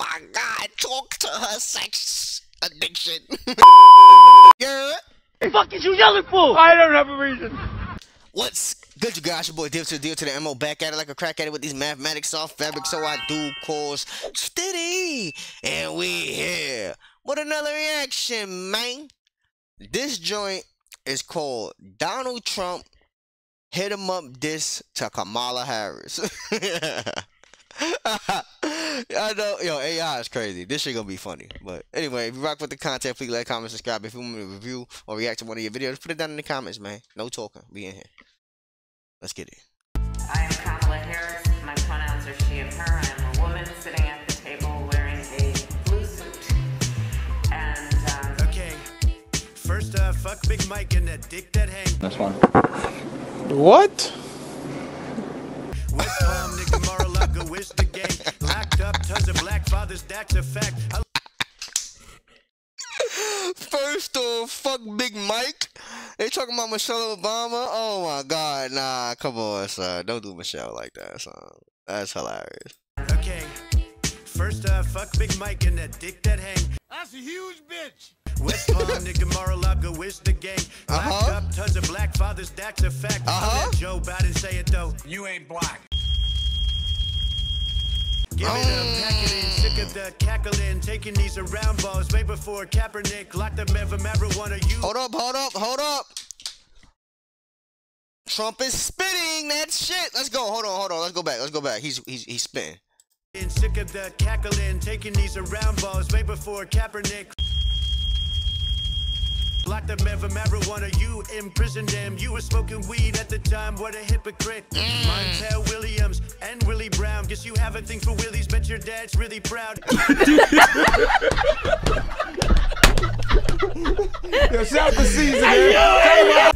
Oh my God! Talk to her sex addiction. yeah. The fuck is you yelling for? I don't have a reason. What's good, you guys? Your boy Deal to the Deal to the MO back at it like a crack at it with these mathematics soft fabric. So I do cause steady, and we here with another reaction, man. This joint is called Donald Trump hit him up this to Kamala Harris. I know, yo, AI is crazy. This shit gonna be funny. But anyway, if you rock with the content, please like, comment, subscribe. If you want me to review or react to one of your videos, put it down in the comments, man. No talking. Be in here. Let's get it. I am Kamala Harris. My pronouns are she and her. I am a woman sitting at the table wearing a blue suit. And um, Okay. First, uh, fuck Big Mike and that dick that hang. This one. What? West Palm, nigga, Mar-a-Lago, wish the gang. Locked up, tons of black fathers, that's a fact. I First off, fuck Big Mike. They talking about Michelle Obama. Oh my God, nah, come on, son. Don't do Michelle like that, son. That's hilarious. Okay. First, uh, fuck Big Mike and that dick that hang. That's a huge bitch. West Palm, nigga, Mar-a-Lago, wish the gang. Locked Uh-huh. up, tons of black fathers, that's a fact. Uh-huh. I'll let Joe Biden say it though. You ain't black. Give it up, pack it in, sick of the cackling. Taking these around balls way before Kaepernick. Locked up ever marijuana, you. Hold up, hold up, hold up. Trump is spitting that shit. Let's go. Hold on, hold on. Let's go back. Let's go back. He's he's he's spitting. Sick of the cackling, taking these around balls way before Kaepernick. Locked them ever marijuana, you imprisoned them. You were smoking weed at the time, what a hypocrite. Montel Williams and Willie Brown. Guess you have a thing for Willies, bet your dad's really proud. Yo, shout the season, man.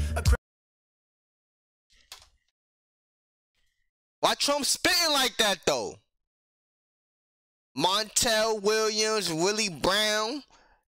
Why Trump spitting like that though? Montel Williams, Willie Brown.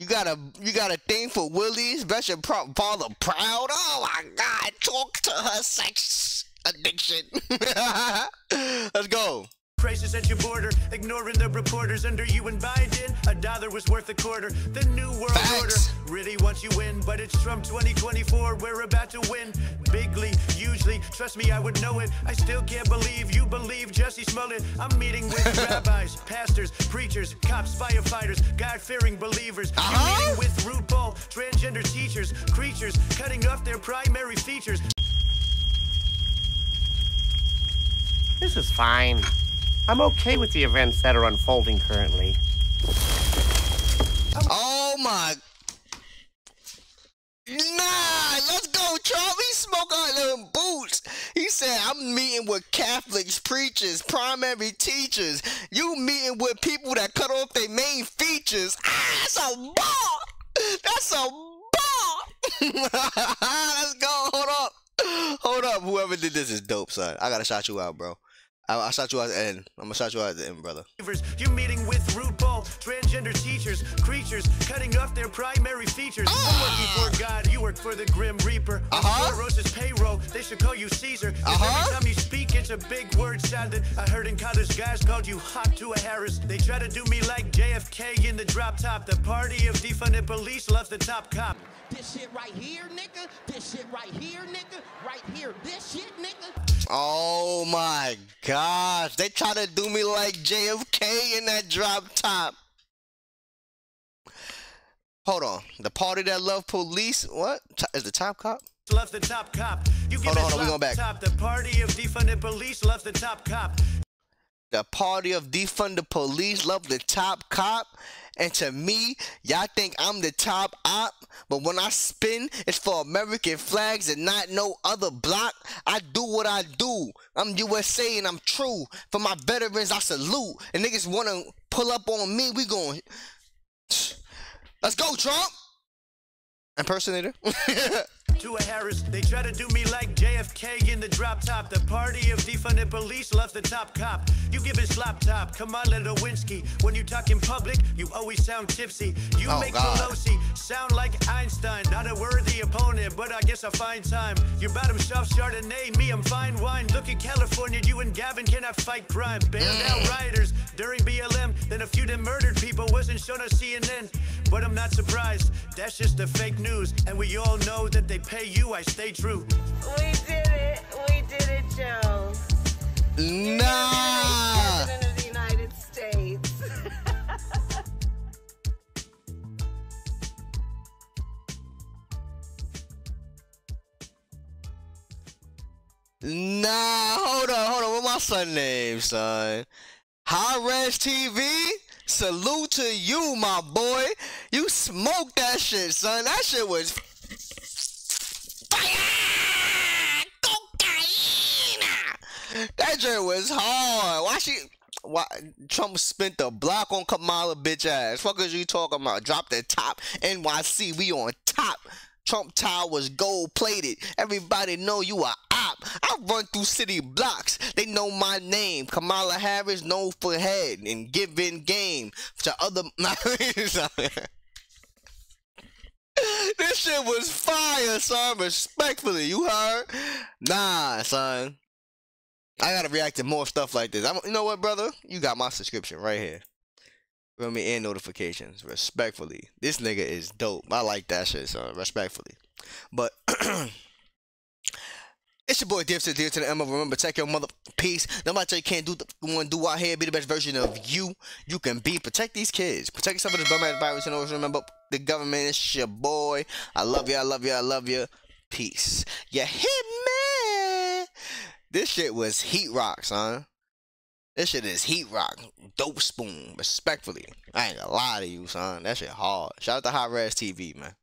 You got a you got a thing for Willie's. Your pro- father proud. Oh my God! Talk to her sex addiction. Let's go. Crisis at your border, ignoring the reporters under you and Biden. A dollar was worth a quarter. The new world Facts. order really wants you in, but it's Trump 2024. We're about to win bigly, hugely. Trust me, I would know it. I still can't believe you believe Jussie Smollett. I'm meeting with rabbis, pastors, preachers, cops, firefighters, God-fearing believers. Uh-huh. You're meeting with RuPaul, transgender teachers, creatures cutting off their primary features. This is fine. I'm okay with the events that are unfolding currently. Oh my. Nah, let's go. He smoke out them boots. He said, I'm meeting with Catholics, preachers, primary teachers. You meeting with people that cut off their main features. Ah, that's a ball. That's a ball. let's go. Hold up. Hold up. Whoever did this is dope, son. I gotta shout you out, bro. I, I shot you out at the end. I'm gonna shout you out at the end, brother. You're meeting with RuPaul, transgender teachers, creatures cutting off their primary features. I'm working for God, you work for the Grim Reaper. Uh-huh. Soros's payroll, they should call you Caesar. 'Cause Uh-huh. every time you speak, it's a big word salad. I heard in college guys called you hot to a Harris. They try to do me like JFK in the drop top. The party of defunded police loves the top cop. This shit right here, nigga. This shit right here, nigga. Right here, this shit, nigga. Oh my gosh. They try to do me like JFK in that drop top. Hold on. The party that love police. What? Is the top cop? Loves the top cop. You give Hold on, hold on, we going back. Top. The party of defunded police loves the top cop. The party of defund the police love the top cop. And to me, y'all think I'm the top op, but when I spin, it's for American flags and not no other block. I do what I do. I'm USA and I'm true. For my veterans, I salute. And niggas wanna pull up on me, we gon' Let's go, Trump! Impersonator. to a Harris. They try to do me like JFK in the drop top. The party of defunded police loves the top cop. You give it slop top. Come on, little Lewinsky. When you talk in public, you always sound tipsy. You Oh, make God. Pelosi sound like Einstein. Not a worthy opponent, but I guess I find time. Your bottom shelf Chardonnay, me, I'm fine wine. Look at California, you and Gavin cannot fight crime. Bailed mm. out rioters during BLM. Then a few that murdered people wasn't shown on CNN. But I'm not surprised, that's just the fake news. And we all know that they pay you, I stay true. We did it. We did it, Joe. Nah. President of the United States. Nah, hold on, hold on. What my son name, son? High Res TV? Salute to you, my boy. You smoked that shit, son. That shit was fire! Cocaine! That shit was hard. Why she why Trump spent the block on Kamala bitch ass? Fuck is you talking about? Drop the top. NYC, we on top. Trump Tower was gold plated. Everybody know you a op. I run through city blocks. They know my name. Kamala Harris known for head and giving game to other. this shit was fire, son. Respectfully, you heard? Nah, son. I gotta react to more stuff like this. I'm, you know what, brother? You got my subscription right here. Feel me? And notifications. Respectfully. This nigga is dope. I like that shit, son. Respectfully. But it's your boy Dipset here to the Emma. Remember, check your mother peace. Nobody can't do the one do out here. Be the best version of you. You can be. Protect these kids. Protect yourself from this bum ass virus. And always remember the government is your boy. I love you. I love you. I love you. Peace. You hit me. This shit was heat rock, son. This shit is heat rock. Dope spoon. Respectfully. I ain't gonna lie to you, son. That shit hard. Shout out to Hot Res TV, man.